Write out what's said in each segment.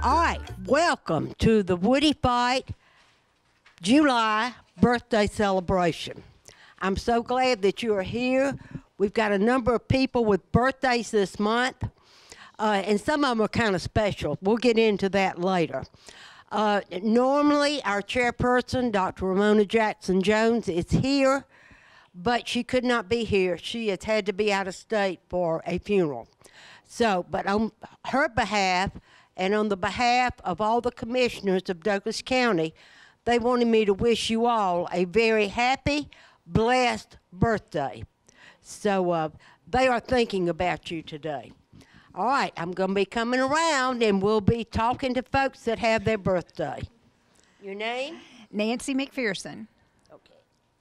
All right, welcome to the Woodie Fite July birthday celebration. I'm so glad that you are here. We've got a number of people with birthdays this month, uh, and some of them are kind of special. We'll get into that later. Uh, normally, our chairperson, Dr. Romona Jackson Jones, is here, but she could not be here. She has had to be out of state for a funeral. So, but on her behalf and on the behalf of all the commissioners of Douglas County, they wanted me to wish you all a very happy, blessed birthday. So uh, they are thinking about you today. All right, I'm going to be coming around and we'll be talking to folks that have their birthday. Your name? Nancy McPherson Okay.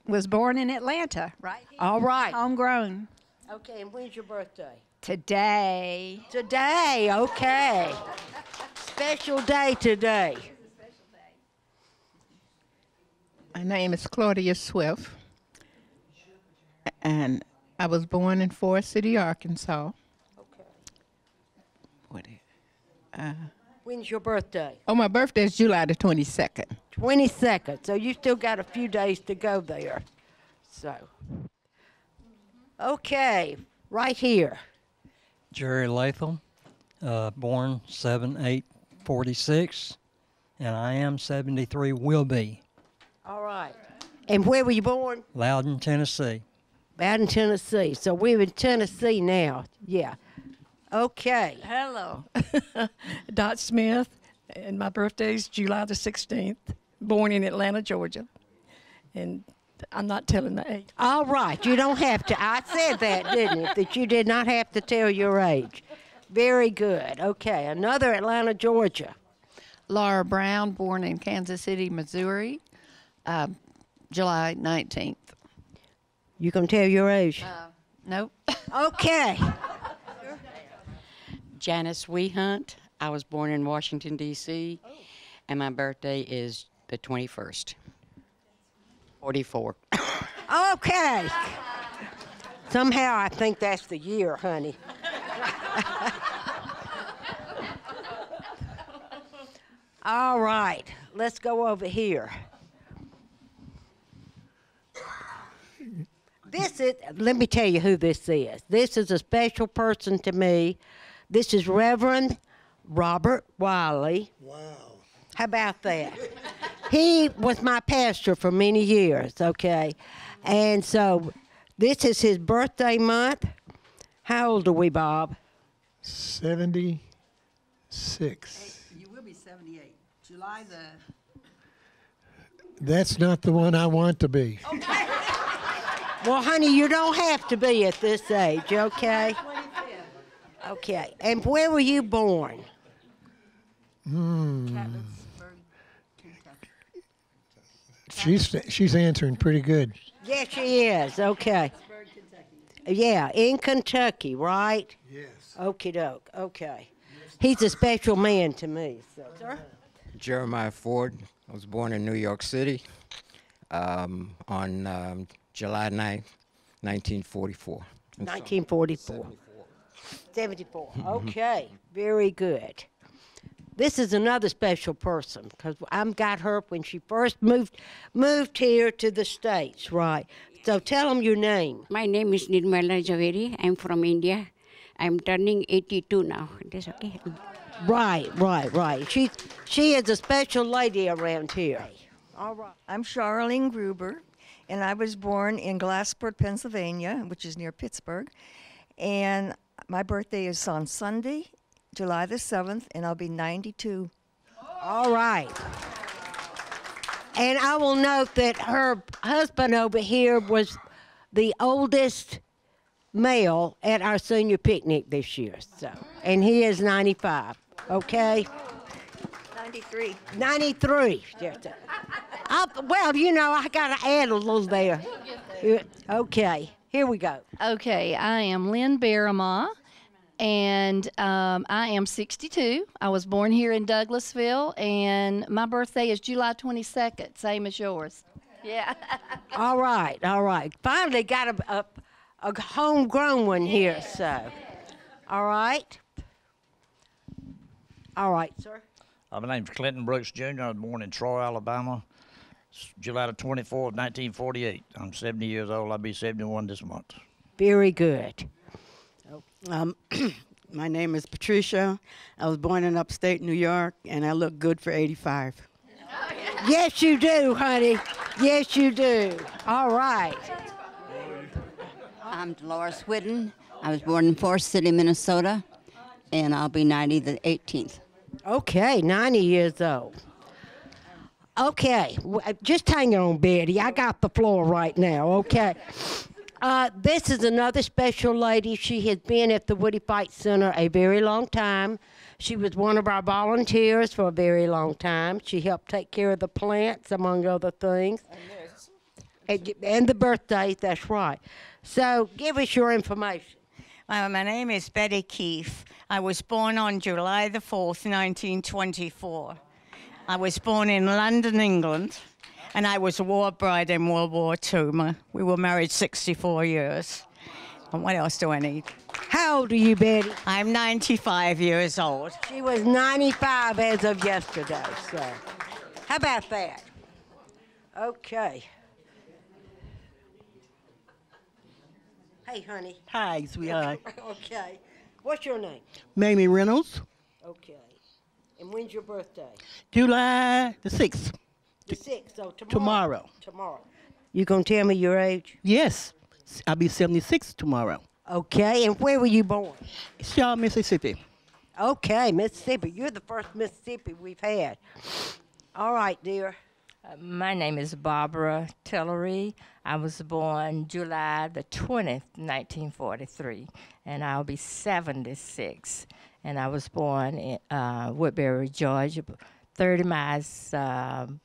was born in Atlanta, right? here. All right. Homegrown. Okay, and when's your birthday? Today. Today, okay. Special day today. My name is Claudia Swift, and I was born in Forest City, Arkansas. Okay. What is- When's your birthday? Oh, my birthday is July the 22nd. 22nd, so you still got a few days to go there. So, okay, right here. Jerry Latham, uh, born 7 8 46, and I am 73, will be. All right. And where were you born? Loudon, Tennessee. Out in Tennessee. So we're in Tennessee now. Yeah. Okay. Hello. Dot Smith, and my birthday is July the 16th. Born in Atlanta, Georgia. And I'm not telling the age. All right. You don't have to. I said that, didn't it? That you did not have to tell your age. Very good. Okay. Another Atlanta, Georgia. Laura Brown, born in Kansas City, Missouri, uh, July 19th. You can tell your age. Nope. Okay. Janice Wehunt. I was born in Washington, D.C., and my birthday is the 21st. 44. Okay. Somehow I think that's the year, honey. All right, let's go over here. This is, let me tell you who this is. This is a special person to me. This is Reverend Robert Wiley. Wow. How about that? he was my pastor for many years, okay? And so this is his birthday month. How old are we, Bob? 76. You will be 78. July the. That's not the one I want to be. Well, honey, you don't have to be at this age, okay? Okay. And where were you born? Hmm. She's she's answering pretty good. Yes, she is. Okay. Yeah, in Kentucky, right? Yes. Okie doke. Okay. He's a special man to me. So. Sir? Jeremiah Ford. I was born in New York City um, on um, July 9th, 1944. And so- 1944. 74. Okay, very good. This is another special person because I've got her when she first moved moved here to the states, right? So tell them your name. My name is Nirmala Javeri. I'm from India. I'm turning 82 now. That's okay. Right, right, right. She she is a special lady around here. All right. I'm Charlene Gruber, and I was born in Glassport, Pennsylvania, which is near Pittsburgh. And my birthday is on Sunday, July the 7th, and I'll be 92. All right. And I will note that her husband over here was the oldest male at our senior picnic this year. So, and he is 95. Okay. 93. 93. Yes. I, well, you know, I got to add a little there. Yeah, Okay, here we go. Okay, I am Lynn Barrymore, and um, I am 62. I was born here in Douglasville, and my birthday is July 22nd, same as yours. Yeah. All right, all right. Finally got a, a, a homegrown one here, so. All right. All right, sir. Uh, my name's Clinton Brooks Jr. I was born in Troy, Alabama, s- July the 24th, 1948. I'm 70 years old. I'll be 71 this month. Very good. Um, my name is Patricia. I was born in upstate New York, and I look good for 85. Yes, you do, honey. Yes, you do. All right. I'm Dolores Whitten. I was born in Forest City, Minnesota, and I'll be 90 the 18th. Okay, 90 years old. Okay, uh, just hang on, Betty. I got the floor right now, okay? Uh, this is another special lady. She has been at the Woodie Fite Center a very long time. She was one of our volunteers for a very long time. She helped take care of the plants, among other things. And, and the birthdays, that's right. So give us your information. Uh, my name is Betty Keefe. I was born on July the 4th, 1924. I was born in London, England, and I was a war bride in World War II. My, we were married 64 years. And what else do I need? How old are you, Betty? I'm 95 years old. She was 95 as of yesterday, so how about that? Okay. Hey, honey. Hi, sweetheart. Okay. What's your name? Mamie Reynolds, Okay. And when's your birthday? July the 6th. The 6th, so tomorrow. Tomorrow. Tomorrow. You gonna tell me your age? Yes, I'll be 76 tomorrow. Okay, and where were you born? Shaw, Mississippi. Okay, Mississippi. You're the first Mississippi we've had. All right, dear. Uh, My name is Barbara Tillery. I was born July the 20th, 1943, and I'll be 76. And I was born in uh, Woodbury, Georgia, 30 miles um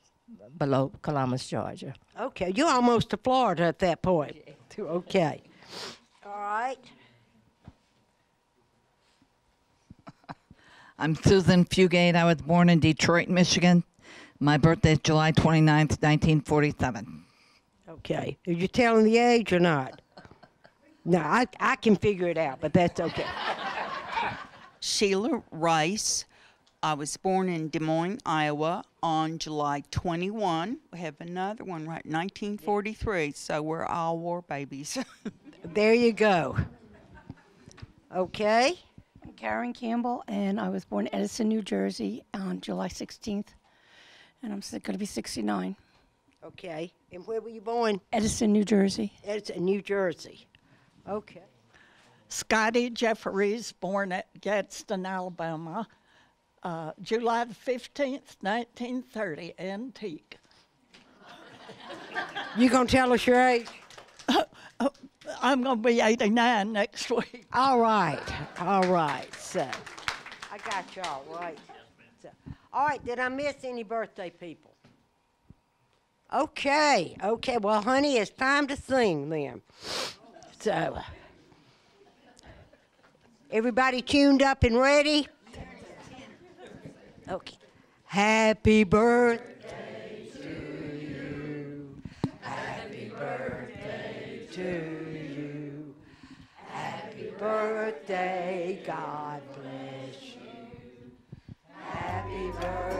below Columbus, Georgia. Okay, you're almost to Florida at that point. Okay. All right. I'm Susan Fugate. I was born in Detroit, Michigan. My birthday is July 29th, 1947. Okay. Are you telling the age or not? No, I, I can figure it out, but that's okay. Sheila Rice. I was born in Des Moines, Iowa on July 21. We have another one right 1943, so we're all war babies. there you go. Okay. I'm Karen Campbell, and I was born in Edison, New Jersey on July 16th, and I'm going to be 69. Okay. And where were you born? Edison, New Jersey. Edison, New Jersey. Okay. Scotty Jeffries, born at Gadsden, Alabama, uh, July the 15th, 1930, antique. You gonna tell us your age? I'm going to be 89 next week. All right. All right. So I got y'all right. So, all right. Did I miss any birthday people? Okay. Okay. Well, honey, it's time to sing then. So everybody tuned up and ready? Okay. Happy birthday to you. Happy birthday to you. Happy birthday, God bless you. Happy birthday.